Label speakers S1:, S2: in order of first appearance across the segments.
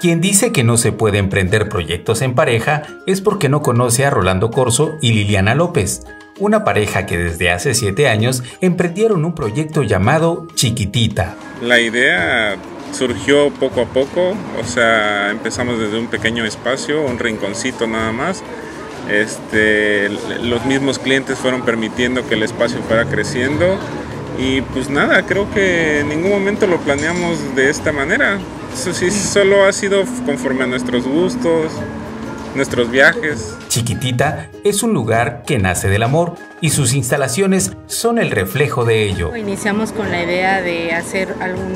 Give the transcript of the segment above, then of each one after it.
S1: Quien dice que no se puede emprender proyectos en pareja es porque no conoce a Rolando Corso y Liliana López, una pareja que desde hace siete años emprendieron un proyecto llamado Chiquitita.
S2: La idea surgió poco a poco, o sea, empezamos desde un pequeño espacio, un rinconcito nada más. Este, los mismos clientes fueron permitiendo que el espacio fuera creciendo y pues nada, creo que en ningún momento lo planeamos de esta manera. Eso sí, solo ha sido conforme a nuestros gustos, nuestros viajes.
S1: Chiquitita es un lugar que nace del amor y sus instalaciones son el reflejo de ello.
S3: Iniciamos con la idea de hacer algún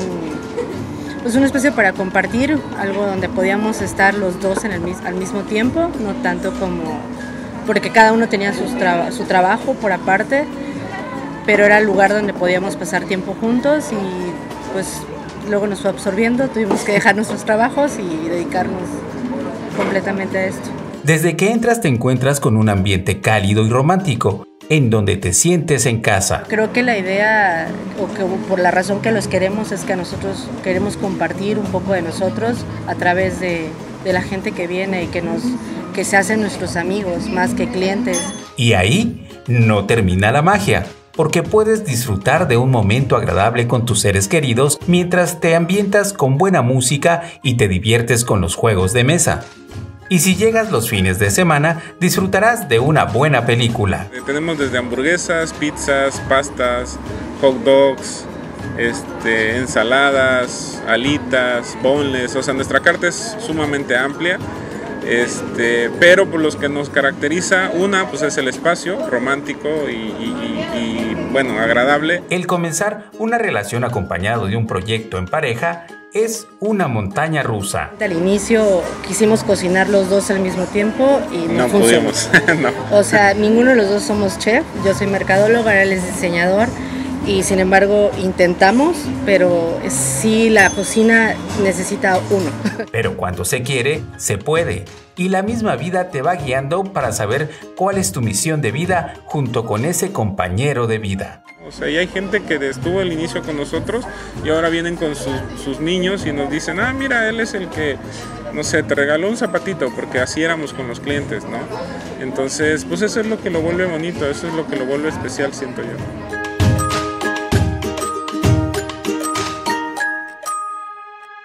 S3: pues un espacio para compartir, algo donde podíamos estar los dos en el, al mismo tiempo, no tanto como porque cada uno tenía su trabajo por aparte, pero era el lugar donde podíamos pasar tiempo juntos y pues luego nos fue absorbiendo, tuvimos que dejar nuestros trabajos y dedicarnos completamente a esto.
S1: Desde que entras te encuentras con un ambiente cálido y romántico, en donde te sientes en casa.
S3: Creo que la idea, o que por la razón que los queremos, es que nosotros queremos compartir un poco de nosotros a través de, de la gente que viene y que, nos, que se hacen nuestros amigos más que clientes.
S1: Y ahí no termina la magia porque puedes disfrutar de un momento agradable con tus seres queridos mientras te ambientas con buena música y te diviertes con los juegos de mesa. Y si llegas los fines de semana, disfrutarás de una buena película.
S2: Eh, tenemos desde hamburguesas, pizzas, pastas, hot dogs, este, ensaladas, alitas, boneless, o sea, nuestra carta es sumamente amplia. Este, pero por los que nos caracteriza, una pues es el espacio romántico y, bueno, agradable.
S1: El comenzar una relación acompañado de un proyecto en pareja es una montaña rusa.
S3: Al inicio quisimos cocinar los dos al mismo tiempo y no, no pudimos. O sea, ninguno de los dos somos chef. Yo soy mercadólogo, él es diseñador y sin embargo intentamos, pero sí la cocina necesita uno.
S1: Pero cuando se quiere, se puede. Y la misma vida te va guiando para saber cuál es tu misión de vida junto con ese compañero de vida.
S2: O sea, y hay gente que estuvo al inicio con nosotros y ahora vienen con sus, sus niños y nos dicen, ah, mira, él es el que, no sé, te regaló un zapatito, porque así éramos con los clientes, ¿no? Entonces, pues eso es lo que lo vuelve bonito, eso es lo que lo vuelve especial, siento yo.